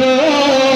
রেখে